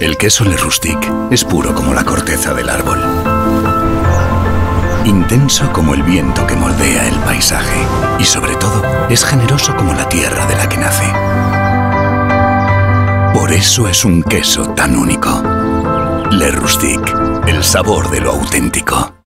El queso Le Rustic es puro como la corteza del árbol. Intenso como el viento que moldea el paisaje. Y sobre todo, es generoso como la tierra de la que nace. Por eso es un queso tan único. Le Rustic, el sabor de lo auténtico.